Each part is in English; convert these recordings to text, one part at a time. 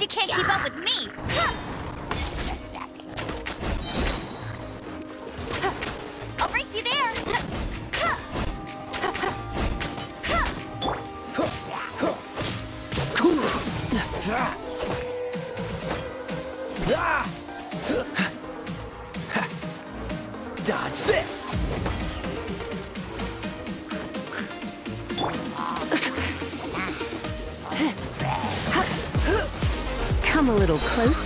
You can't keep up with me. I'll race you there. Dodge this! Come a little close.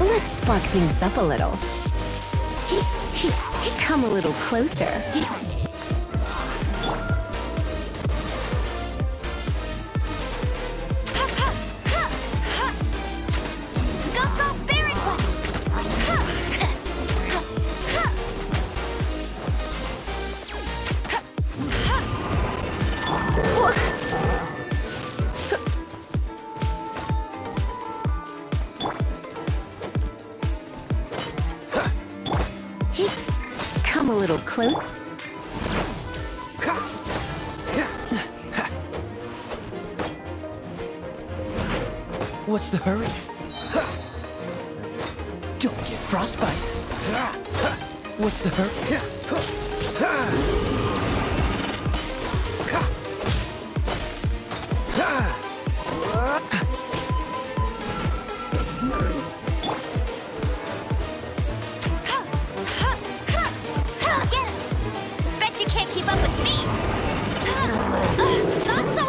Let's spark things up a little. Come a little closer. Come a little close. What's the hurry? Don't get frostbite. What's the hurry? Can't keep up with me. So uh, uh, hard.